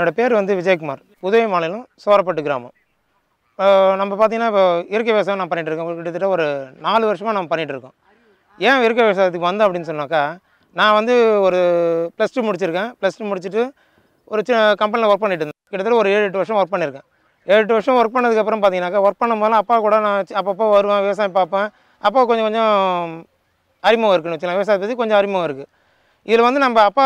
என்னோடய பேர் வந்து விஜயகுமார். உதவி மாநிலம் சோரப்பட்டு கிராமம். நம்ம பார்த்தீங்கன்னா இப்போ இயற்கை விவசாயம் நான் பண்ணிகிட்ருக்கேன் கிட்டத்தட்ட ஒரு நாலு வருஷமாக நம்ம பண்ணிகிட்டு இருக்கோம். ஏன் இயற்கை விவசாயத்துக்கு வந்தேன் அப்படின்னு சொன்னாக்கா நான் வந்து ஒரு ப்ளஸ் டூ முடிச்சிருக்கேன். ப்ளஸ் டூ முடிச்சுட்டு ஒரு சின்ன கம்பெனியில் ஒர்க் பண்ணிட்டு இருந்தேன். கிட்டத்தட்ட ஒரு ஏழு எட்டு வருஷம் ஒர்க் பண்ணியிருக்கேன் ஏழு எட்டு வருஷம் ஒர்க் பண்ணதுக்கப்புறம் பார்த்தீங்கன்னாக்கா ஒர்க் பண்ணும் அப்பா கூட நான் அப்பப்போ வருவேன் விவசாயம் பார்ப்பேன். அப்பா கொஞ்சம் கொஞ்சம் அறிமுகம் இருக்குன்னு வச்சுக்கலாம் விவசாயத்தை பற்றி கொஞ்சம் அறிமுகம் இருக்குது இதில் வந்து நம்ம அப்பா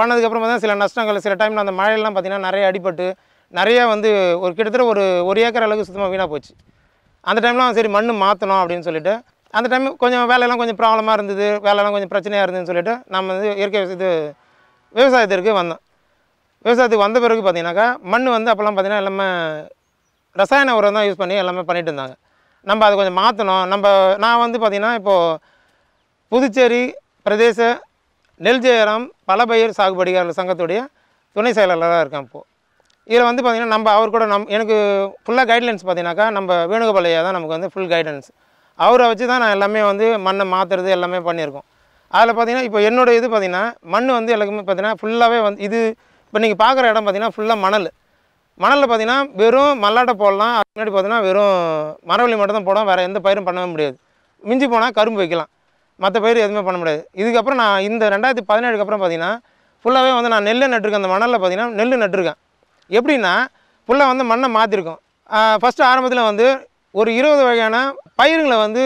பண்ணதுக்கப்புறம் பார்த்தா சில நஷ்டங்கள் சில டைமில் அந்த மழையெல்லாம் பார்த்தீங்கன்னா நிறைய அடிபட்டு நிறையா வந்து ஒரு கிட்டத்தட்ட ஒரு ஒரு ஏக்கர் அளவுக்கு சுத்தமாக வீணாக போச்சு. அந்த டைம்லாம் சரி மண் மாற்றணும் அப்படின்னு சொல்லிட்டு அந்த டைம் கொஞ்சம் வேலையெல்லாம் கொஞ்சம் ப்ராப்ளமாக இருந்தது வேலையெல்லாம் கொஞ்சம் பிரச்சனையாக இருந்ததுன்னு சொல்லிட்டு நம்ம வந்து இயற்கை இது விவசாயத்திற்கு வந்தோம். விவசாயத்துக்கு வந்த பிறகு பார்த்தீங்கன்னாக்கா மண் வந்து அப்போல்லாம் பார்த்திங்கன்னா எல்லாமே ரசாயன உரம் தான் யூஸ் பண்ணி எல்லாமே பண்ணிகிட்டு இருந்தாங்க. நம்ம அதை கொஞ்சம் மாற்றணும் நம்ம நான் வந்து பார்த்திங்கன்னா இப்போது புதுச்சேரி பிரதேச நெல் ஜெயராம் பல பயிர் சாகுபடிகாரர்கள் சங்கத்துடைய துணை செயலாளராக இருக்கேன் இப்போது இதில் வந்து பார்த்திங்கன்னா நம்ம அவர் கூட நம் எனக்கு ஃபுல்லாக கைட்லைன்ஸ் பார்த்தீங்கன்னாக்கா நம்ம வேணுகோபால் தான் நமக்கு வந்து ஃபுல் கைடன்ஸ் அவரை வச்சு தான் நான் எல்லாமே வந்து மண்ணை மாற்றுறது எல்லாமே பண்ணியிருக்கோம். அதில் பார்த்தீங்கன்னா இப்போ என்னோடய இது பார்த்தீங்கன்னா மண் வந்து எல்லாருக்குமே பார்த்தீங்கன்னா ஃபுல்லாகவே வந்து இது இப்போ நீங்கள் பார்க்குற இடம் பார்த்தீங்கன்னா ஃபுல்லாக மணல். மணலில் பார்த்தீங்கன்னா வெறும் மல்லாட்டை போடலாம். அது முன்னாடி பார்த்தீங்கன்னா வெறும் மரவள்ளி மட்டும் தான் போடும் வேறு எந்த பயிரும் பண்ணவே முடியாது. மிஞ்சி போனால் கரும்பு வைக்கலாம். மற்ற பயிர் எதுவுமே பண்ண முடியாது. இதுக்கப்புறம் நான் இந்த ரெண்டாயிரத்தி பதினேழுக்கு அப்புறம் பார்த்தீங்கன்னா ஃபுல்லாகவே வந்து நான் நெல் நட்டுருக்கேன். அந்த மணலில் பார்த்தீங்கன்னா நெல் நட்டிருக்கேன். எப்படின்னா ஃபுல்லாக வந்து மண்ணை மாற்றிருக்கோம் ஃபஸ்ட்டு ஆரம்பத்தில் வந்து ஒரு இருபது வகையான பயிருங்களை வந்து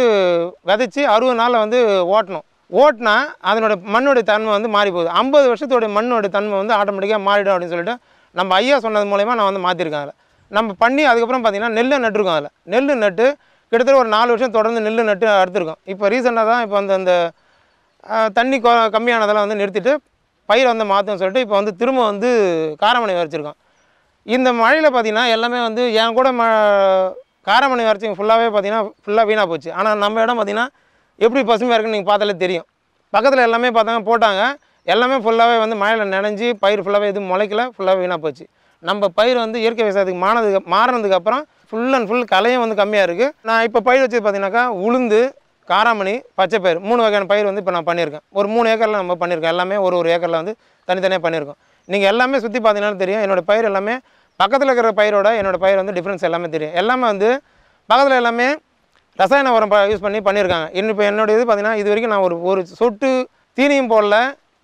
விதைச்சி அறுபது நாளில் வந்து ஓட்டணும். ஓட்டினா அதனோட மண்ணோடைய தன்மை வந்து மாறி போகுது ஐம்பது வருஷத்தோடைய மண்ணோட தன்மை வந்து ஆட்டோமேட்டிக்காக மாறிடும் அப்படின்னு சொல்லிட்டு நம்ம ஐயா சொன்னது மூலயமா நான் வந்து மாற்றிருக்கேன் அதில். நம்ம பண்ணி அதுக்கப்புறம் பார்த்தீங்கன்னா நெல்லை நட்டுருக்கோம் அதில். நெல் நட்டு கிட்டத்தட்ட ஒரு நாலு வருஷம் தொடர்ந்து நெல் நட்டு அறுத்துருக்கோம். இப்போ ரீசெண்டாக தான் இப்போ அந்த அந்த தண்ணி கொ கம்மியானதெல்லாம் வந்து நிறுத்திட்டு பயிரை வந்து மாற்றணும்னு சொல்லிட்டு இப்போ வந்து திரும்ப வந்து காரமணி வரைச்சிருக்கோம். இந்த மழையில் பார்த்தீங்கன்னா எல்லாமே வந்து என் கூட ம காரமணி வரைச்சிங்க ஃபுல்லாகவே பார்த்தீங்கன்னா ஃபுல்லாக வீணாக போச்சு. ஆனால் நம்ம இடம் பார்த்திங்கன்னா எப்படி பசுமையாக இருக்குன்னு நீங்கள் பார்த்தாலே தெரியும். பக்கத்தில் எல்லாமே பார்த்தாங்க போட்டாங்க. எல்லாமே ஃபுல்லாகவே வந்து மழையில் நினைஞ்சி பயிர் ஃபுல்லாகவே எதுவும் முளைக்கல ஃபுல்லாகவே வீணாக போச்சு. நம்ம பயிர் வந்து இயற்கை விவசாயத்துக்கு மானதுக்கு மாறினதுக்கப்புறம் ஃபுல் அண்ட் ஃபுல் கலையும் வந்து கம்மியாக இருக்குது நான் இப்போ பயிர் வச்சது பார்த்தீங்கன்னாக்கா உளுந்து காராமணி பச்சை பயிர் மூணு வகையான பயிர் வந்து இப்போ நான் பண்ணியிருக்கேன். ஒரு மூணு ஏக்கரில் நம்ம பண்ணியிருக்கோம். எல்லாமே ஒரு ஒரு ஏக்கரில் வந்து தனித்தனியாக பண்ணியிருக்கோம். நீங்கள் எல்லாமே சுற்றி பார்த்தீங்கன்னா தெரியும். என்னோடய பயிர் எல்லாமே பக்கத்தில் இருக்கிற பயிரோட என்னோடய பயிர் வந்து டிஃப்ரென்ஸ் எல்லாமே தெரியும். எல்லாமே வந்து பக்கத்தில் எல்லாமே ரசாயன உரம் யூஸ் பண்ணி பண்ணியிருக்காங்க. இன்னும் இப்போ என்னோட இது பார்த்திங்கன்னா இது வரைக்கும் நான் ஒரு ஒரு சொட்டு தீனியும் போடல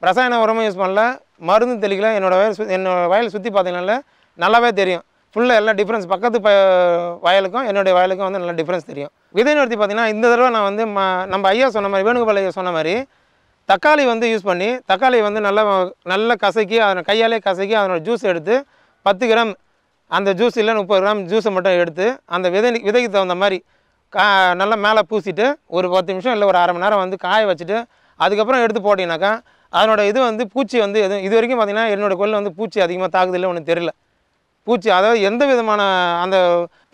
ரசாயன உரமும் யூஸ் பண்ணல மருந்து தெளிக்கல. என்னோடய வயல் சு என்னோடய வயல் சுற்றி பார்த்தீங்கன்னால நல்லாவே தெரியும். ஃபுல்லாக எல்லாம் டிஃப்ரென்ஸ் பக்கத்து ப வயலுக்கும் என்னுடைய வயலுக்கும் வந்து நல்ல டிஃப்ரென்ஸ் தெரியும். விதை நிறுத்தி பார்த்தீங்கன்னா இந்த தடவை நான் வந்து ம நம்ம ஐயா சொன்ன மாதிரி வேணுகோபால் ஐயா சொன்ன மாதிரி தக்காளி வந்து யூஸ் பண்ணி தக்காளி வந்து நல்லா நல்லா கசக்கி அதனை கையாலே கசக்கி அதனோட ஜூஸ் எடுத்து பத்து கிராம் அந்த ஜூஸ் இல்லை முப்பது கிராம் ஜூஸை மட்டும் எடுத்து அந்த விதை விதைக்கு தகுந்த மாதிரி கா நல்லா மேலே பூசிட்டு ஒரு பத்து நிமிஷம் இல்லை ஒரு அரை மணி நேரம் வந்து காய வச்சுட்டு அதுக்கப்புறம் எடுத்து போட்டிங்கனாக்கா அதனோட இது வந்து பூச்சி வந்து எதுவும் இது வரைக்கும் பார்த்திங்கன்னா என்னோடய கொள்ளில் வந்து பூச்சி அதிகமாக தாக்குதில்லை ஒன்றும் தெரியல. பூச்சி அதாவது எந்த விதமான அந்த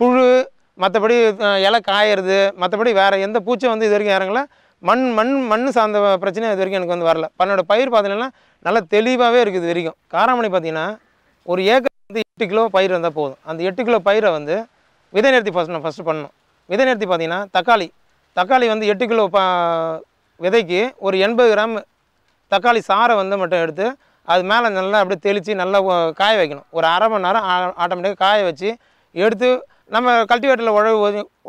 புழு மற்றபடி இலை காயறது மற்றபடி வேறு எந்த பூச்சும் வந்து இது வரைக்கும் இறங்கல. மண் மண் மண் சார்ந்த பிரச்சனை இது வரைக்கும் எனக்கு வந்து வரல. பன்னோட பயிர் பார்த்தீங்கன்னா நல்லா தெளிவாகவே இருக்குது இது வரைக்கும். காராமணி பார்த்தீங்கன்னா ஒரு ஏக்கர் வந்து எட்டு கிலோ பயிர் இருந்தால் போதும். அந்த எட்டு கிலோ பயிரை வந்து விதை நிறுத்தி ஃபஸ்ட் நான் ஃபஸ்ட்டு பண்ணணும். விதை நிறுத்தி பார்த்தீங்கன்னா தக்காளி. தக்காளி வந்து எட்டு கிலோ ப விதைக்கு ஒரு எண்பது கிராம் தக்காளி சாறை வந்து மட்டும் எடுத்து அது மேலே நல்லா அப்படியே தெளித்து நல்லா காய வைக்கணும். ஒரு அரை மணி நேரம் ஆட்டோமேட்டிக்காக காய வச்சு எடுத்து நம்ம கல்டிவேட்டரில் உழவு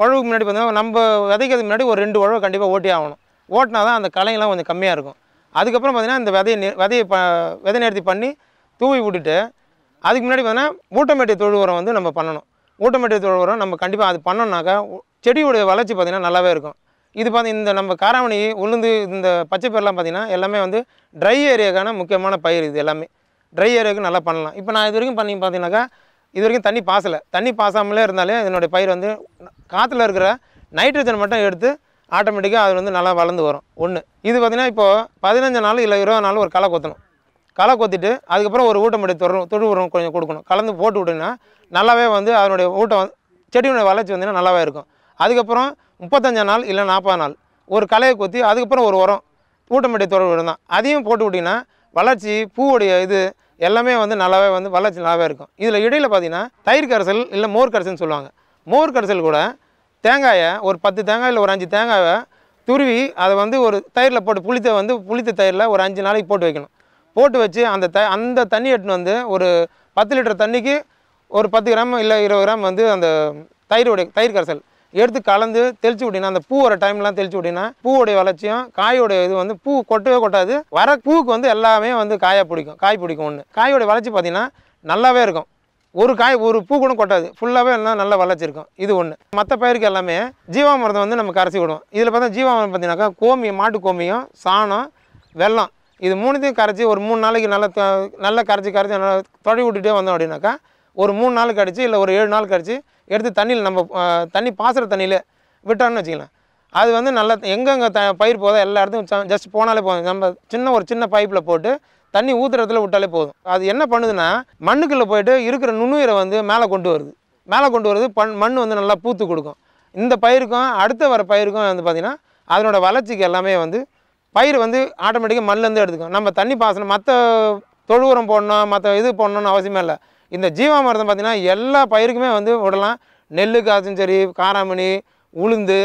உழவுக்கு முன்னாடி பார்த்தீங்கன்னா நம்ம விதைக்கிறதுக்கு முன்னாடி ஒரு ரெண்டு உழவு கண்டிப்பாக ஓட்டி ஆகணும். ஓட்டினா தான் அந்த களையெல்லாம் கொஞ்சம் கம்மியாக இருக்கும். அதுக்கப்புறம் பார்த்திங்கன்னா இந்த விதையை விதையை ப விதை நிறுத்தி பண்ணி தூவி விட்டுட்டு அதுக்கு முன்னாடி பார்த்தீங்கன்னா ஊட்டமேட்டிய தொழு உரம் வந்து நம்ம பண்ணணும். ஊட்டமேட்டிய தொழு உரம் நம்ம கண்டிப்பாக அது பண்ணோம்னாக்கா உ- செடியோடைய வளர்ச்சி பார்த்திங்கன்னா நல்லாவே இருக்கும். இது பார்த்திங்க இந்த நம்ம காராமணி உளுந்து இந்த பச்சை பயிரெலாம் பார்த்திங்கன்னா எல்லாமே வந்து ட்ரை ஏரியாக்கான முக்கியமான பயிர் இது எல்லாமே. ட்ரை ஏரியாவுக்கு நல்லா பண்ணலாம். இப்போ நான் இது வரைக்கும் பண்ணி பார்த்தீங்கன்னாக்கா இது வரைக்கும் தண்ணி பாசலை. தண்ணி பாசாமலே இருந்தாலே இதனுடைய பயிர் வந்து காற்றுல இருக்கிற நைட்ரஜன் மட்டும் எடுத்து ஆட்டோமேட்டிக்காக அது வந்து நல்லா வளர்ந்து வரும். ஒன்று இது பார்த்திங்கன்னா இப்போது பதினஞ்சு நாள் இல்லை இருபது நாள் ஒரு களை கொத்தணும். களை கொத்திட்டு அதுக்கப்புறம் ஒரு ஊட்டமடி தொடரும் தொழு உரம் கொஞ்சம் கொடுக்கணும். கலந்து போட்டு விட்டிங்கன்னா நல்லாவே வந்து அதனுடைய ஊட்டம் செடியினுடைய செடியோட வளர்ச்சி வந்தீங்கன்னா நல்லாவே இருக்கும். அதுக்கப்புறம் முப்பத்தஞ்சா நாள் இல்லை நாற்பது நாள். ஒரு களையை கொத்தி அதுக்கப்புறம் ஒரு உரம் ஊட்டமடி தொழு தான். அதையும் போட்டு விட்டிங்கன்னா வளர்ச்சி பூவுடைய இது எல்லாமே வந்து நல்லாவே வந்து வளர்ச்சி நல்லாவே இருக்கும். இதில் இடையில் பார்த்தீங்கன்னா தயிர் கரைசல் இல்லை மோர் கரைசல்னு சொல்லுவாங்க. மோர் கரைசல் கூட தேங்காயை ஒரு பத்து தேங்காயில் ஒரு அஞ்சு தேங்காயை துருவி அதை வந்து ஒரு தயிரில் போட்டு புளித்த வந்து புளித்த தயிரில் ஒரு அஞ்சு நாளைக்கு போட்டு வைக்கணும். போட்டு வச்சு அந்த த அந்த தண்ணி எடுத்துன்னு வந்து ஒரு பத்து லிட்டர் தண்ணிக்கு ஒரு பத்து கிராம் இல்லை இருபது கிராம் வந்து அந்த தயிரோடைய தயிர் கரைசல் எடுத்து கலந்து தெளிச்சு விட்டினா அந்த பூ வர டைம்லாம் தெளிச்சு விட்டினா பூவோடைய வளர்ச்சியும் காயோடைய இது வந்து பூ கொட்டவே கொட்டாது. வர பூவுக்கு வந்து எல்லாமே வந்து காயாக பிடிக்கும் காய் பிடிக்கும் ஒன்று காயோடைய வளர்ச்சி பார்த்தீங்கன்னா நல்லாவே இருக்கும். ஒரு காய் ஒரு பூ கூட கொட்டாது. ஃபுல்லாகவே எல்லாம் நல்லா வளர்ச்சி இருக்கும் இது ஒன்று மற்ற பயிருக்கு எல்லாமே ஜீவாமிரதம் வந்து நம்ம கரைச்சி விடுவோம். இதில் பார்த்தா ஜீவாமிரதம் பார்த்தீங்கன்னாக்கா கோமியம் மாட்டு கோமியம் சாணம் வெல்லம். இது மூணுத்தையும் கரைச்சி ஒரு மூணு நாளைக்கு நல்லா நல்லா கரைச்சி கரைச்சி நல்லா தொடி விட்டுட்டே வந்தோம் அப்படின்னாக்கா ஒரு மூணு நாள் கழிச்சு இல்லை ஒரு ஏழு நாள் கழிச்சு எடுத்து தண்ணியில் நம்ம தண்ணி பாசுகிற தண்ணியில் விட்டோம்னு வச்சுக்கலாம் அது வந்து நல்லா எங்கெங்கே த பயிர் போதோ எல்லா இடத்துக்கும் ஜஸ்ட் போனாலே போதும். நம்ம சின்ன ஒரு சின்ன பைப்பில் போட்டு தண்ணி ஊற்றுறதுல விட்டாலே போதும். அது என்ன பண்ணுதுன்னா மண்ணுக்குள்ளே போயிட்டு இருக்கிற நுண்ணுயிரை வந்து மேலே கொண்டு வருது. மேலே கொண்டு வருது பண் மண் வந்து நல்லா பூத்து கொடுக்கும். இந்த பயிருக்கும் அடுத்த வர பயிருக்கும் வந்து பார்த்திங்கன்னா அதனோட வளர்ச்சிக்கு எல்லாமே வந்து பயிர் வந்து ஆட்டோமேட்டிக்காக மண்ணிலேருந்து எடுத்துக்கும். நம்ம தண்ணி பாசனம் மற்ற தொழு உரம் போடணும் மற்ற இது போடணும்னு அவசியமே இல்லை. இந்த ஜீவாமிரதம் பார்த்திங்கன்னா எல்லா பயிருக்குமே வந்து விடலாம். நெல்லுக்காச்சும் சரி காராமணி உளுந்து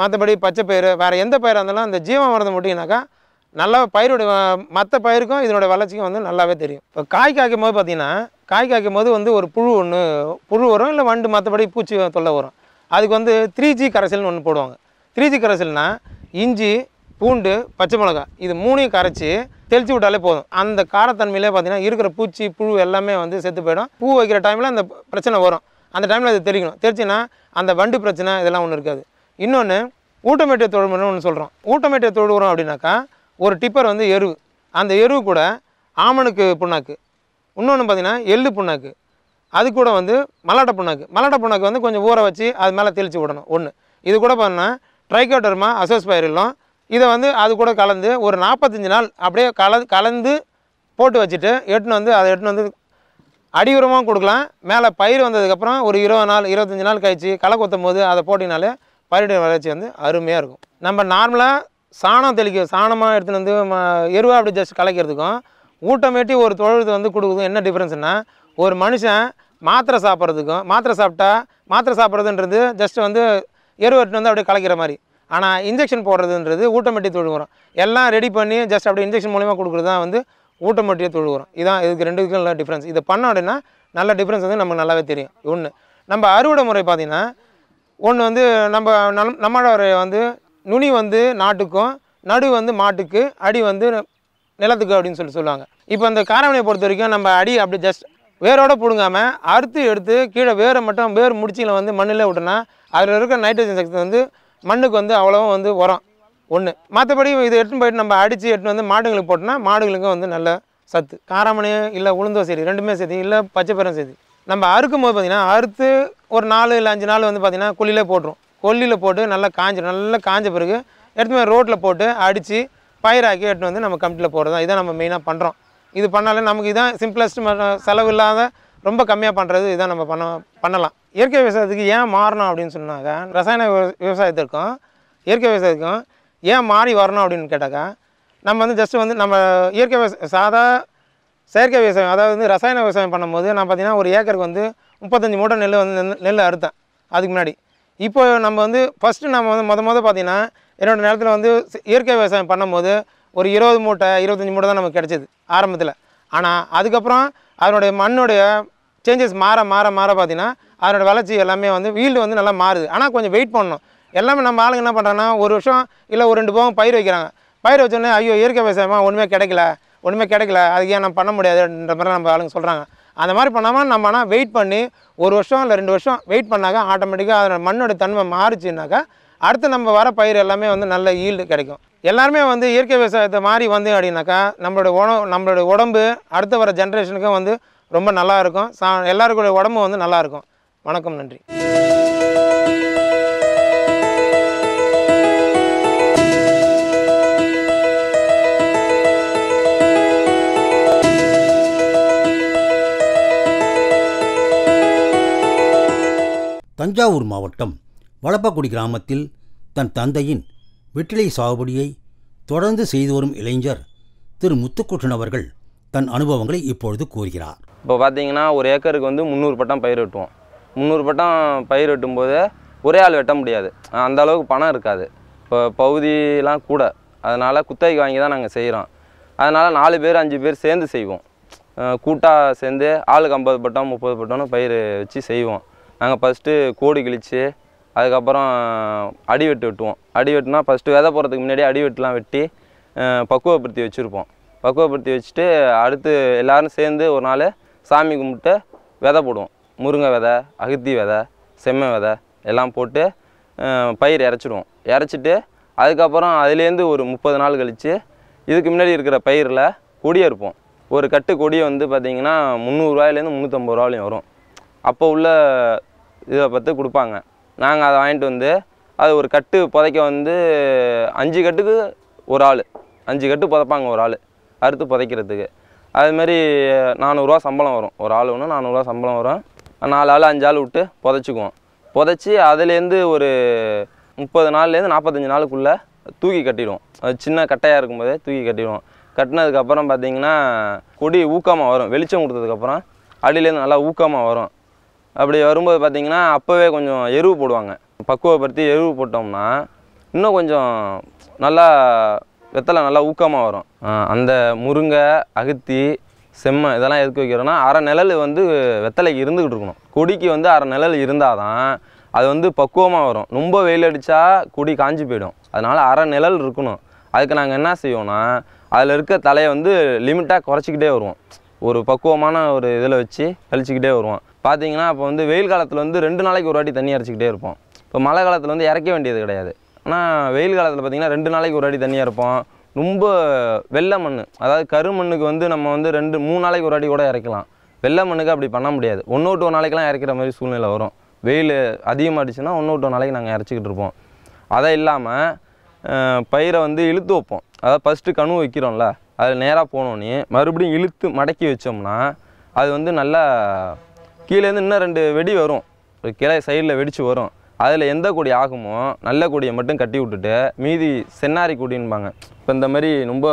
மற்றபடி பச்சை பயிர் வேறு எந்த பயிராக இருந்தாலும் அந்த ஜீவாமிரதம் விட்டிங்கனாக்கா நல்லா பயிரோடைய மற்ற பயிருக்கும் இதனோட வளர்ச்சிக்கும் வந்து நல்லாவே தெரியும். இப்போ காய் காய்க்கும் போது பார்த்தீங்கன்னா காய் காய்க்கும் போது வந்து ஒரு புழு ஒன்று புழு வரும் இல்லை வண்டு மற்றபடி பூச்சி தொல்லை வரும். அதுக்கு வந்து த்ரீ ஜி கரைசல்னு ஒன்று போடுவாங்க. த்ரீ ஜி கரைசல்னால் இஞ்சி பூண்டு பச்சை மிளகாய் இது மூணையும் கரைச்சி தெளிச்சு விட்டாலே போதும். அந்த காரத்தன்மையிலே பார்த்தீங்கன்னா இருக்கிற பூச்சி புழு எல்லாமே வந்து செத்து போயிடும். பூ வைக்கிற டைமில் அந்த பிரச்சனை வரும். அந்த டைமில் அது தெளிக்கணும். தெரிச்சுன்னா அந்த வண்டு பிரச்சனை இதெல்லாம் ஒன்றும் இருக்காது. இன்னொன்று ஊட்டமேட்டிய தொழுமுறைன்னு ஒன்று சொல்கிறோம் ஊட்டமேட்டிய தொழு உரம் அப்படின்னாக்கா ஒரு டிப்பர் வந்து எரு அந்த எரு கூட ஆமணுக்கு புண்ணாக்கு. இன்னொன்று பார்த்தீங்கன்னா எள்ளு புண்ணாக்கு. அது கூட வந்து மலாட்டை புண்ணாக்கு. மலாட்டை புண்ணாக்கு வந்து கொஞ்சம் ஊற வச்சு அது மேலே தெளித்து விடணும். ஒன்று இது கூட பார்த்தீங்கன்னா ட்ரைகோடர்மா அசோஸ்பைரிலும் இதை வந்து அது கூட கலந்து ஒரு நாற்பத்தஞ்சு நாள் அப்படியே கல கலந்து போட்டு வச்சுட்டு எட்டுன்னு வந்து அதை எட்டுன்னு வந்து அடி உரமாக கொடுக்கலாம். மேலே பயிர் வந்ததுக்கப்புறம் ஒரு இருபது நாள் இருபத்தஞ்சி நாள் கழிச்சு களை கொத்தும் போது அதை போட்டினாலே பயிரிட வளர்ச்சி வந்து அருமையாக இருக்கும். நம்ம நார்மலாக சாணம் தெளிக்க சாணமாக எடுத்துன்னு வந்து ம- எருவா அப்படி ஜஸ்ட் கலைக்கிறதுக்கும் ஊட்டமேட்டி ஒரு தொழுது வந்து கொடுக்குறதும் என்ன டிஃப்ரென்ஸ்னால் ஒரு மனுஷன் மாத்திரை சாப்பிட்றதுக்கும் மாத்திரை சாப்பிட்டா மாத்திரை சாப்பிட்றதுன்றது ஜஸ்ட் வந்து எருவு எடுத்துன்னு வந்து அப்படியே கலைக்கிற மாதிரி. ஆனால் இன்ஜெக்ஷன் போடுறதுன்றது ஊட்டமேட்டி தொழு உரம். எல்லாம் ரெடி பண்ணி ஜஸ்ட் அப்படியே இன்ஜெக்ஷன் மூலிமா கொடுக்குறது தான் வந்து ஊட்டமட்டியை தொழு உரம். இதான் இதுக்கு ரெண்டுக்கும் நல்ல டிஃப்ரென்ஸ் இதை பண்ணோம் அப்படின்னா நல்ல டிஃப்ரென்ஸ் வந்து நமக்கு நல்லாவே தெரியும். ஒன்று நம்ம அறுவடை முறை பார்த்திங்கன்னா ஒன்று வந்து நம்ம நம் நம்மளோட வந்து நுனி வந்து நாட்டுக்கும் நடு வந்து மாட்டுக்கு அடி வந்து நிலத்துக்கு அப்படின்னு சொல்லி சொல்லுவாங்க. இப்போ அந்த காரவனையை பொறுத்த வரைக்கும் நம்ம அடி அப்படி ஜஸ்ட் வேரோட பிடுங்காமல் அறுத்து எடுத்து கீழே வேரை மட்டும் வேர் முடிச்சியில் வந்து மண்ணில் விட்டோன்னா அதில் இருக்கிற நைட்ரஜன் சக்தி வந்து மண்ணுக்கு வந்து அவ்வளோவும் வந்து உரம். ஒன்று மற்றபடி இதை எடுத்துன்னு போயிட்டு நம்ம அடித்து எடுத்துன்னு வந்து மாடுங்களுக்கு போட்டோம்னா மாடுகளுக்கும் வந்து நல்ல சத்து. காராமணியும் இல்லை உளுந்தோ சரி ரெண்டுமே சரி இல்லை பச்சை சேர்த்து. சரி நம்ம அறுக்கும் போது பார்த்திங்கன்னா அறுத்து ஒரு நாலு இல்லை அஞ்சு நாள் வந்து பார்த்திங்கன்னா கொல்லியிலே போட்டுரும். கொல்லியில் போட்டு நல்லா காஞ்சிடும் நல்லா காஞ்ச பிறகு எடுத்துன்னு போய் ரோட்டில் போட்டு அடித்து பயிராக்கி எடுத்துன்னு வந்து நம்ம கமிட்டியில் போகிறது தான். இதான் நம்ம மெயினாக பண்ணுறோம் இது பண்ணாலே நமக்கு இதான் சிம்பிளஸ்ட் செலவு இல்லாத ரொம்ப கம்மியாக பண்ணுறது இதான் நம்ம பண்ண பண்ணலாம். இயற்கை விவசாயத்துக்கு ஏன் மாறணும் அப்படின்னு சொன்னாக்கா ரசாயன விவ- விவசாயத்திற்கும் இயற்கை விவசாயத்துக்கும் ஏன் மாறி வரணும் அப்படின்னு கேட்டாக்கா நம்ம வந்து ஜஸ்ட்டு வந்து நம்ம இயற்கை விவசாய சாதா செயற்கை விவசாயம் அதாவது வந்து ரசாயன விவசாயம் பண்ணும்போது நான் பார்த்தீங்கன்னா ஒரு ஏக்கருக்கு வந்து முப்பத்தஞ்சு மூட்டை நெல் வந்து நெல் நெல் அறுத்தேன். அதுக்கு முன்னாடி. இப்போ நம்ம வந்து ஃபஸ்ட்டு நம்ம வந்து மொதல் மொதல் பார்த்தீங்கன்னா என்னோடய நிலத்தில் வந்து இயற்கை விவசாயம் பண்ணும்போது ஒரு இருபது மூட்டை இருபத்தஞ்சி மூட்டை தான் நமக்கு கிடச்சிது ஆரம்பத்தில். ஆனால் அதுக்கப்புறம் அதனுடைய மண்ணுடைய சேஞ்சஸ் மாற மாற மாற பார்த்தீங்கன்னா அதனோட வளர்ச்சி எல்லாமே வந்து வீல்டு வந்து நல்லா மாறுது. ஆனால் கொஞ்சம் வெயிட் பண்ணணும். எல்லாமே நம்ம ஆளுங்க என்ன பண்ணுறாங்கன்னா ஒரு வருஷம் இல்லை ஒரு ரெண்டு போகம் பயிர் வைக்கிறாங்க. பயிர் வச்சோடனே ஐயோ இயற்கை விவசாயமாக ஒன்றுமே கிடைக்கல ஒன்றுமே கிடைக்கல அதுக்கு ஏன் நம்ம பண்ண முடியாதுன்ற மாதிரி நம்ம ஆளுங்க சொல்கிறாங்க அந்த மாதிரி பண்ணாமல் நம்ம ஆனால் வெயிட் பண்ணி ஒரு வருஷம் இல்லை ரெண்டு வருஷம் வெயிட் பண்ணாக்கா ஆட்டோமேட்டிக்காக அதோட மண்ணோட தன்மை மாறுச்சுனாக்கா அடுத்து நம்ம வர பயிர் எல்லாமே வந்து நல்ல ஈல்டு கிடைக்கும். எல்லாருமே வந்து இயற்கை விவசாயத்தை மாறி வந்து அப்படின்னாக்கா நம்மளோட உணவு நம்மளோட உடம்பு அடுத்து வர ஜென்ரேஷனுக்கும் வந்து ரொம்ப நல்லா இருக்கும் சா எல்லாருக்குடைய உடம்பு வந்து நல்லா இருக்கும் வணக்கம் நன்றி. தஞ்சாவூர் மாவட்டம் வளப்பக்குடி கிராமத்தில் தன் தந்தையின் வெற்றிலை சாகுபடியை தொடர்ந்து செய்து வரும் இளைஞர் திரு முத்துக்குட்டன் அவர்கள் தன் அனுபவங்களை இப்பொழுது கூறுகிறார். இப்போ பார்த்தீங்கன்னா ஒரு ஏக்கருக்கு வந்து முந்நூறு பட்டம் பயிர் வெட்டுவோம். முந்நூறு பட்டம் பயிர் வெட்டும்போது ஒரே ஆள் வெட்ட முடியாது. அந்த அளவுக்கு பணம் இருக்காது. இப்போ பகுதியெலாம் கூட. அதனால் குத்தகைக்கு வாங்கி தான் நாங்கள் செய்கிறோம் அதனால் நாலு பேர் அஞ்சு பேர் சேர்ந்து செய்வோம். கூட்டாக சேர்ந்து ஆளுக்கு ஐம்பது பட்டம் முப்பது பட்டம்னு பயிர் வச்சு செய்வோம். நாங்கள் ஃபஸ்ட்டு கோடி கிழித்து அதுக்கப்புறம் அடி வெட்டு வெட்டுவோம். அடி வெட்டுனா ஃபஸ்ட்டு விதை போகிறதுக்கு முன்னாடி அடி வெட்டுலாம் வெட்டி பக்குவப்படுத்தி வச்சுருப்போம். பக்குவப்படுத்தி வச்சுட்டு அடுத்து எல்லாரும் சேர்ந்து ஒரு நாள் சாமி கும்பிட்டு விதை போடுவோம். முருங்கை விதை அகத்தி விதை செம்மை விதை எல்லாம் போட்டு பயிர் இறச்சிடுவோம் இறச்சிட்டு அதுக்கப்புறம் அதுலேருந்து ஒரு முப்பது நாள் கழித்து இதுக்கு முன்னாடி இருக்கிற பயிரில் கொடியை இருப்போம் ஒரு கட்டு கொடியை வந்து பார்த்திங்கன்னா முந்நூறுரூவாயிலேருந்து முந்நூற்றம்பது ரூபாயிலையும் வரும். அப்போ உள்ள இதை பார்த்து கொடுப்பாங்க. நாங்கள் அதை வாங்கிட்டு வந்து அது ஒரு கட்டு புதைக்க வந்து அஞ்சு கட்டுக்கு ஒரு ஆள். அஞ்சு கட்டு புதைப்பாங்க ஒரு ஆள். அறுத்து புதைக்கிறதுக்கு. அதுமாரி நானூறுரூவா சம்பளம் வரும். ஒரு ஆள் ஒன்று நானூறுரூவா சம்பளம் வரும். நாலு ஆள் அஞ்சு ஆள் விட்டு புதைச்சிக்குவோம். புதைச்சி அதுலேருந்து ஒரு முப்பது நாள்லேருந்து நாற்பத்தஞ்சு நாளுக்குள்ளே தூக்கி கட்டிடுவோம். அது சின்ன கட்டையாக இருக்கும்போதே தூக்கி கட்டிடுவோம். கட்டினதுக்கப்புறம் பார்த்தீங்கன்னா கொடி ஊக்கமாக வரும். வெளிச்சம் கொடுத்ததுக்கப்புறம் அடியிலேருந்து நல்லா ஊக்கமாக வரும். அப்படி வரும்போது பார்த்திங்கன்னா அப்போவே கொஞ்சம் எருவு போடுவாங்க. பக்குவப்படுத்தி எருவு போட்டோம்னா இன்னும் கொஞ்சம் நல்லா வெத்தலை நல்லா ஊக்கமாக வரும். அந்த முருங்கை அகத்தி செம்மை இதெல்லாம் எதுக்கு வைக்கிறோன்னா அரை நிழல் வந்து வெத்தலைக்கு இருந்துக்கிட்டு இருக்கணும். கொடிக்கு வந்து அரை நிழல் இருந்தால் தான் அது வந்து பக்குவமாக வரும். ரொம்ப வெயில் அடித்தா கொடி காஞ்சி போயிடும். அதனால் அரை நிழல் இருக்கணும். அதுக்கு நாங்கள் என்ன செய்வோம்னா அதில் இருக்க தலையை வந்து லிமிட்டாக குறைச்சிக்கிட்டே வருவோம். ஒரு பக்குவமான ஒரு இதில் வச்சு கழிச்சிக்கிட்டே வருவோம். பார்த்தீங்கன்னா இப்போ வந்து வெயில் காலத்தில் வந்து ரெண்டு நாளைக்கு ஒரு வாட்டி தண்ணி அரைச்சிக்கிட்டே இருப்போம். இப்போ மழை காலத்தில் வந்து இறக்க வேண்டியது கிடையாது. ஆனால் வெயில் காலத்தில் பார்த்தீங்கன்னா ரெண்டு நாளைக்கு ஒரு அடி தண்ணி இறப்போம் ரொம்ப வெள்ளை மண் அதாவது கருமண்ணுக்கு வந்து நம்ம வந்து ரெண்டு மூணு நாளைக்கு ஒரு அடி கூட இறக்கலாம். வெள்ளை மண்ணுக்கு அப்படி பண்ண முடியாது. ஒன்று விட்டு ஒரு நாளைக்கெல்லாம் இறக்கிற மாதிரி சூழ்நிலை வரும். வெயில் அதிகமாகிடுச்சுன்னா ஒன்று விட்டு ஒரு நாளைக்கு நாங்கள் இறச்சிக்கிட்டு இருப்போம். அதை இல்லாமல் பயிரை வந்து இழுத்து வைப்போம். அதாவது ஃபஸ்ட்டு கணு வைக்கிறோம்ல அது நேராக போனோன்னே மறுபடியும் இழுத்து மடக்கி வச்சோம்னா அது வந்து நல்லா கீழேருந்து இன்னும் ரெண்டு வெடி வரும். ஒரு கிளை சைடில் வெடித்து வரும். அதில் எந்த கொடி ஆகுமோ நல்ல கொடியை மட்டும் கட்டி விட்டுட்டு மீதி சென்னாரி கொடின்பாங்க. இப்போ இந்த மாதிரி ரொம்ப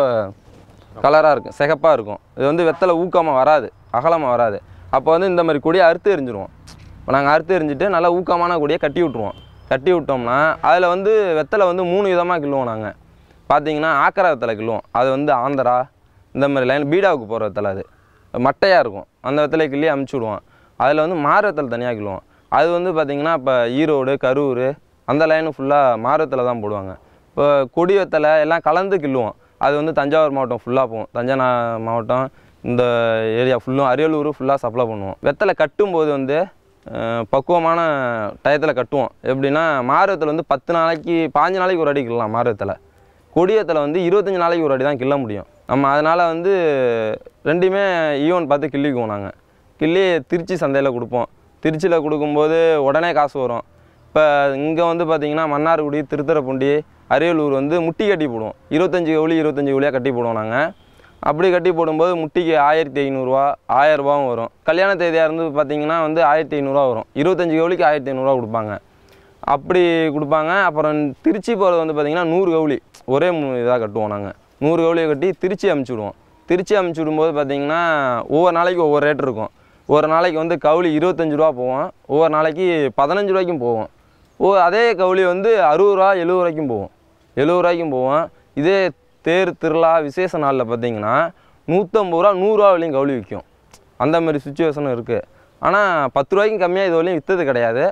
கலராக இருக்கும் சிகப்பாக இருக்கும். இது வந்து வெத்தலை ஊக்கமாக வராது அகலமாக வராது. அப்போ வந்து இந்த மாதிரி கொடியை அறுத்து எரிஞ்சிருவோம் இப்போ நாங்கள் அறுத்து எரிஞ்சிட்டு நல்லா ஊக்கமான கொடியை கட்டி விட்ருவோம் கட்டி விட்டோம்னா அதில் வந்து வெத்தலை வந்து மூணு விதமாக கிள்ளுவோம் நாங்கள் பார்த்தீங்கன்னா ஆக்கரா வெத்தலை கிள்ளுவோம். அது வந்து ஆந்திரா இந்த மாதிரி லைன் பீடாவுக்கு போகிற வெத்தலை அது. மட்டையாக இருக்கும். அந்த வெத்தலை கிள்ளி அமுச்சு விடுவோம். அதில் வந்து மாறு வெத்தலை தனியாக கிள்ளுவோம். அது வந்து பார்த்திங்கன்னா இப்போ ஈரோடு கரூர் அந்த லைனு ஃபுல்லாக மாரத்தில் தான் போடுவாங்க. இப்போ கொடி வெத்தலை எல்லாம் கலந்து கிள்ளுவோம். அது வந்து தஞ்சாவூர் மாவட்டம் ஃபுல்லாக போகும். தஞ்சனா மாவட்டம் இந்த ஏரியா ஃபுல்லும் அரியலூர் ஃபுல்லாக சப்ளை பண்ணுவோம். வெத்தலை கட்டும்போது வந்து பக்குவமான டயத்தில் கட்டுவோம். எப்படின்னா மாறுவத்தில் வந்து பத்து நாளைக்கு பாஞ்சு நாளைக்கு ஒரு அடி கிள்ளலாம் மாரத்தில். கொடியத்தில் வந்து இருபத்தஞ்சி நாளைக்கு ஒரு அடி தான் கிள்ள முடியும். நம்ம அதனால் வந்து ரெண்டுமே ஈவன் பார்த்து கிள்ளிக்குவோம் நாங்கள் கிள்ளி திருச்சி சந்தையில் கொடுப்போம். திருச்சியில் கொடுக்கும்போது உடனே காசு வரும். இப்போ இங்கே வந்து பார்த்திங்கன்னா மன்னார்குடி திருத்துறைப்பூண்டி அரியலூர் வந்து முட்டி கட்டி போடுவோம். இருபத்தஞ்சி கவுளி இருபத்தஞ்சி கவுளியாக கட்டி போடுவோம் நாங்கள் அப்படி கட்டி போடும்போது முட்டிக்கு ஆயிரத்தி ஐநூறுரூவா ஆயிரரூபாவும் வரும். கல்யாண தேதியாக இருந்து பார்த்தீங்கன்னா வந்து ஆயிரத்தி ஐநூறுரூவா வரும். இருபத்தஞ்சி கவுளிக்கு ஆயிரத்தி ஐநூறுரூவா கொடுப்பாங்க. அப்படி கொடுப்பாங்க. அப்புறம் திருச்சி போகிறது வந்து பார்த்திங்கன்னா நூறு கவுளி ஒரே இதாக கட்டுவோம் நாங்கள் நூறு கவுளியை கட்டி திருச்சி அமுச்சு விடுவோம். திருச்சி அமுச்சு விடும்போது பார்த்திங்கன்னா ஒவ்வொரு நாளைக்கு ஒவ்வொரு ரேட் இருக்கும். ஒரு நாளைக்கு வந்து கவுளி இருபத்தஞ்சி ரூபா போவோம் ஒவ்வொரு நாளைக்கு பதினஞ்சு ரூபாய்க்கும் போவோம் ஓ அதே கவுளி வந்து அறுபது ரூபா எழுபது ரூபாய்க்கும் போவோம் எழுபது ரூபாய்க்கும் போவோம் இதே தேர் திருவிழா விசேஷ நாளில் பார்த்தீங்கன்னா நூற்றம்பது ரூபா நூறுரூவா வரையும் கவுளி விற்கும் அந்த மாதிரி சுச்சுவேஷனும் இருக்குது ஆனால் பத்து ரூபாய்க்கும் கம்மியாக இது வரையும் விற்றது கிடையாது.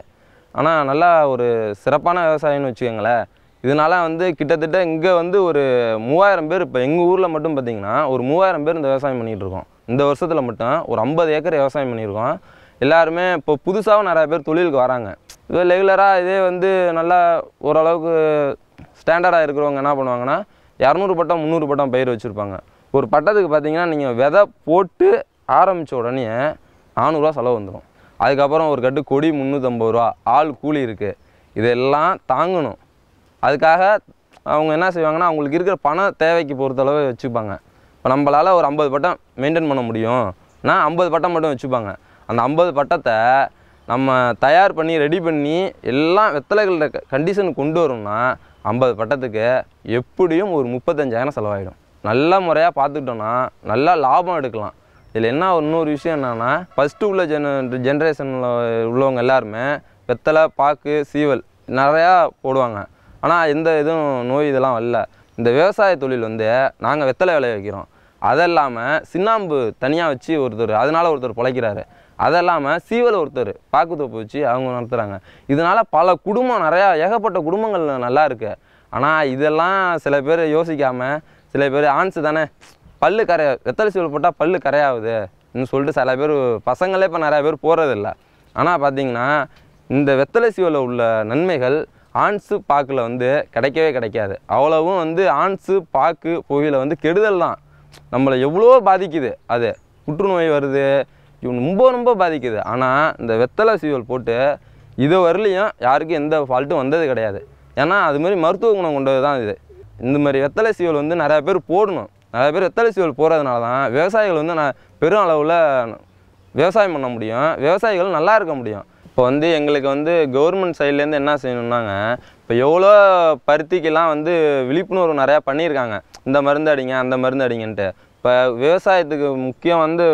ஆனால் நல்லா ஒரு சிறப்பான விவசாயம்னு வச்சுக்கோங்களேன். இதனால வந்து கிட்டத்தட்ட இங்கே வந்து ஒரு மூவாயிரம் பேர் இப்போ எங்கள் ஊரில் மட்டும் பார்த்தீங்கன்னா ஒரு மூவாயிரம் பேர் இந்த விவசாயம் பண்ணிகிட்டு இருக்கோம். இந்த வருஷத்தில் மட்டும் ஒரு ஐம்பது ஏக்கர் விவசாயம் பண்ணியிருக்கோம். எல்லாருமே இப்போ புதுசாகவும் நிறையா பேர் தொழிலுக்கு வராங்க. இது ரெகுலராக இதே வந்து நல்லா ஓரளவுக்கு ஸ்டாண்டர்டாக இருக்கிறவங்க என்ன பண்ணுவாங்கன்னா இரநூறு பட்டம் முந்நூறு பட்டம் பயிர் வச்சுருப்பாங்க. ஒரு பட்டத்துக்கு பார்த்தீங்கன்னா நீங்கள் விதை போட்டு ஆரம்பித்த உடனே நானூறுரூவா செலவு வந்துடும் அதுக்கப்புறம் ஒரு கட்டு கொடி முந்நூற்றம்பது ரூபா ஆள் கூலி இருக்குது இதெல்லாம் தாங்கணும். அதுக்காக அவங்க என்ன செய்வாங்கன்னா அவங்களுக்கு இருக்கிற பண தேவைக்கு பொறுத்தளவு வச்சுப்பாங்க. இப்போ நம்மளால் ஒரு ஐம்பது பட்டம் மெயின்டைன் பண்ண முடியும்னா ஐம்பது பட்டம் மட்டும் வச்சுப்பாங்க. அந்த ஐம்பது பட்டத்தை நம்ம தயார் பண்ணி ரெடி பண்ணி எல்லாம் வெத்தலைகள கண்டிஷனுக்கு கொண்டு வரோம்னா ஐம்பது பட்டத்துக்கு எப்படியும் ஒரு முப்பத்தஞ்சாயிரம் செலவாயிடும். நல்ல முறையாக பார்த்துக்கிட்டோன்னா நல்லா லாபம் எடுக்கலாம். இதில் என்ன இன்னொரு விஷயம் என்னென்னா ஃபஸ்ட்டு உள்ள ஜென ஜென்ரேஷனில் உள்ளவங்க எல்லாருமே வெத்தலை பாக்கு சீவல் நிறையா போடுவாங்க. ஆனால் எந்த இதுவும் நோய் இதெல்லாம் வரல. இந்த விவசாய தொழில் வந்து நாங்கள் வெத்தலை விளைய வைக்கிறோம். அது இல்லாமல் சின்னாம்பு தனியாக வச்சு ஒருத்தர் அதனால ஒருத்தர் பிழைக்கிறாரு. அது இல்லாமல் சீவல் ஒருத்தர் பாக்குத்தோப்பு வச்சு அவங்க நடத்துகிறாங்க இதனால் பல குடும்பம் நிறையா ஏகப்பட்ட குடும்பங்கள் நல்லா இருக்கு. ஆனால் இதெல்லாம் சில பேர் யோசிக்காமல் சில பேர் ஆன்ஸு தானே? பல்லு கரையா வெத்தலை சீவல் போட்டால் பல்லு கரையாகுதுன்னு சொல்லிட்டு சில பேர் பசங்களே இப்போ நிறையா பேர் போகிறதில்ல ஆனால் பார்த்திங்கன்னா இந்த வெத்தலை சீவலில் உள்ள நன்மைகள் ஆன்ஸு பாக்கில் வந்து கிடைக்கவே கிடைக்காது. அவ்வளவும் வந்து ஆன்ஸு பாக்கு புகையில் வந்து கெடுதல் தான். நம்மளை எவ்வளோ பாதிக்குது? அது புற்றுநோய் வருது. இவன் ரொம்ப ரொம்ப பாதிக்குது. ஆனால் இந்த வெத்தலை சீவல் போட்டு இது வரலையும் யாருக்கும் எந்த ஃபால்ட்டும் வந்தது கிடையாது. ஏன்னா அது மாதிரி மருத்துவ குணம் கொண்டது தான் இது. இந்த மாதிரி வெத்தலை சீவல் வந்து நிறையா பேர் போடணும். நிறைய பேர் வெத்தலை சீவல் போடுறதுனால தான் விவசாயிகள் வந்து நான் பெரும் அளவில் விவசாயம் பண்ண முடியும். விவசாயிகள் நல்லா இருக்க முடியும். இப்போ வந்து எங்களுக்கு வந்து கவர்மெண்ட் சைட்லேருந்து என்ன செய்யணுன்னாங்க இப்போ எவ்வளோ பருத்திக்கெல்லாம் வந்து விழிப்புணர்வு நிறையா பண்ணியிருக்காங்க. இந்த மருந்து அடிங்க அந்த மருந்து அடிங்கன்ட்டு. இப்போ விவசாயத்துக்கு முக்கியம் வந்து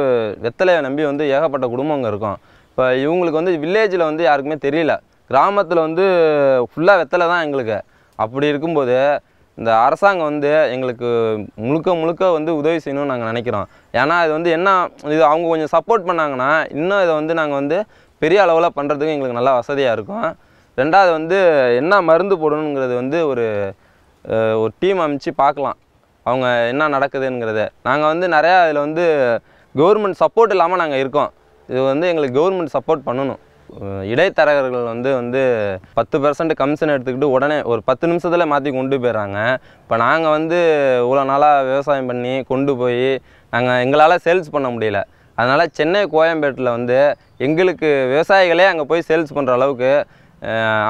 வெத்தலையை நம்பி வந்து ஏகப்பட்ட குடும்பங்க இருக்கும். இப்போ இவங்களுக்கு வந்து வில்லேஜில் வந்து யாருக்குமே தெரியல. கிராமத்தில் வந்து ஃபுல்லாக வெத்தலை தான் எங்களுக்கு. அப்படி இருக்கும்போது இந்த அரசாங்கம் வந்து எங்களுக்கு முழுக்க முழுக்க வந்து உதவி செய்யணும்னு நாங்கள் நினைக்கிறோம். ஏன்னா இது வந்து என்ன இது அவங்க கொஞ்சம் சப்போர்ட் பண்ணாங்கன்னா இன்னும் இதை வந்து நாங்கள் வந்து பெரிய அளவில் பண்ணுறதுக்கு எங்களுக்கு நல்லா வசதியாக இருக்கும். ரெண்டாவது வந்து என்ன மருந்து போடணுங்கிறது வந்து ஒரு ஒரு டீம் அமைச்சு பார்க்கலாம். அவங்க என்ன நடக்குதுங்கிறத. நாங்கள் வந்து நிறையா இதில் வந்து கவர்மெண்ட் சப்போர்ட் இல்லாமல் நாங்கள் இருக்கோம். இது வந்து எங்களுக்கு கவர்மெண்ட் சப்போர்ட் பண்ணணும். இடைத்தரகர்கள் வந்து வந்து பத்து பர்சன்ட் கமிஷன் எடுத்துக்கிட்டு உடனே ஒரு பத்து நிமிஷத்தில் மாற்றி கொண்டு போயிடுறாங்க. இப்போ நாங்கள் வந்து இவ்வளோ நாளாக விவசாயம் பண்ணி கொண்டு போய் நாங்கள் எங்களால் சேல்ஸ் பண்ண முடியல. அதனால் சென்னை கோயம்பேட்டில் வந்து எங்களுக்கு விவசாயிகளே அங்கே போய் சேல்ஸ் பண்ணுற அளவுக்கு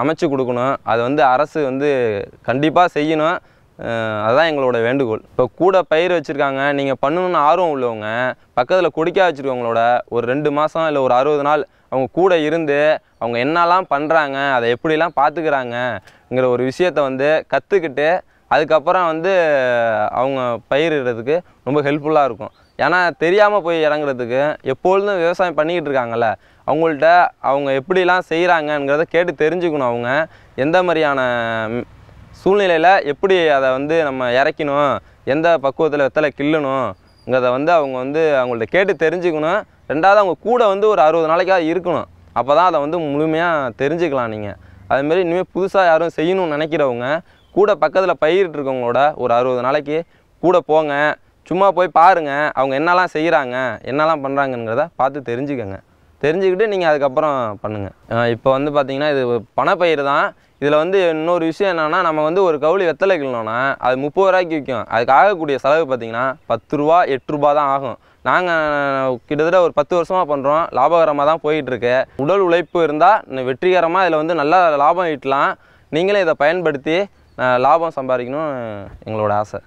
அமைச்சு கொடுக்கணும். அதை வந்து அரசு வந்து கண்டிப்பாக செய்யணும். அதுதான் எங்களோட வேண்டுகோள். இப்போ கூட பயிர் வச்சுருக்காங்க. நீங்கள் பண்ணணும்னு ஆர்வம் உள்ளவங்க பக்கத்தில் குடிக்க வச்சுருக்கவங்களோட ஒரு ரெண்டு மாதம் இல்லை ஒரு அறுபது நாள் அவங்க கூட இருந்து அவங்க என்னெல்லாம் பண்ணுறாங்க அதை எப்படிலாம் பார்த்துக்கிறாங்கங்கிற ஒரு விஷயத்த வந்து கற்றுக்கிட்டு அதுக்கப்புறம் வந்து அவங்க பயிரிடுறதுக்கு ரொம்ப ஹெல்ப்ஃபுல்லாக இருக்கும். ஏன்னா தெரியாமல் போய் இறங்குறதுக்கு எப்பொழுதும் விவசாயம் பண்ணிக்கிட்டு இருக்காங்கல்ல. அவங்கள்ட்ட அவங்க எப்படிலாம் செய்கிறாங்கங்கிறத கேட்டு தெரிஞ்சுக்கணும் அவங்க. எந்த மாதிரியான சூழ்நிலையில் எப்படி அதை வந்து நம்ம இறக்கணும் எந்த பக்குவத்தில் வெத்தலை கிள்ளணுங்கிறத வந்து அவங்க வந்து அவங்கள்ட்ட கேட்டு தெரிஞ்சுக்கணும். ரெண்டாவது அவங்க கூட வந்து ஒரு அறுபது நாளைக்காக இருக்கணும். அப்போ தான் அதை வந்து முழுமையாக தெரிஞ்சுக்கலாம் நீங்கள் அதுமாரி இனிமேல் புதுசாக யாரும் செய்யணும்னு நினைக்கிறவங்க கூட பக்கத்தில் பயிரிட்டுருக்கவங்களோட ஒரு அறுபது நாளைக்கு கூட போங்க. சும்மா போய் பாருங்கள் அவங்க என்னெல்லாம் செய்கிறாங்க என்னெல்லாம் பண்ணுறாங்கங்கிறத பார்த்து தெரிஞ்சுக்கங்க. தெரிஞ்சுக்கிட்டு நீங்கள் அதுக்கப்புறம் பண்ணுங்கள் இப்போ வந்து பார்த்தீங்கன்னா இது பணப்பயிர் தான். இதில் வந்து இன்னொரு விஷயம் என்னென்னா நம்ம வந்து ஒரு கவுளி வெத்தலை கிள்ளணும்னா அது முப்பது ரூபாய்க்கு விற்கும் அதுக்கு ஆகக்கூடிய செலவு பார்த்தீங்கன்னா பத்து ரூபா எட்டு ரூபா தான் ஆகும். நாங்கள் கிட்டத்தட்ட ஒரு பத்து வருஷமாக பண்ணுறோம் லாபகரமாக தான் போயிட்டுருக்கு. உடல் உழைப்பு இருந்தால் வெற்றிகரமாக இதில் வந்து நல்லா லாபம் ஈட்டலாம். நீங்களே இதை பயன்படுத்தி லாபம் சம்பாதிக்கணும் எங்களோட ஆசை.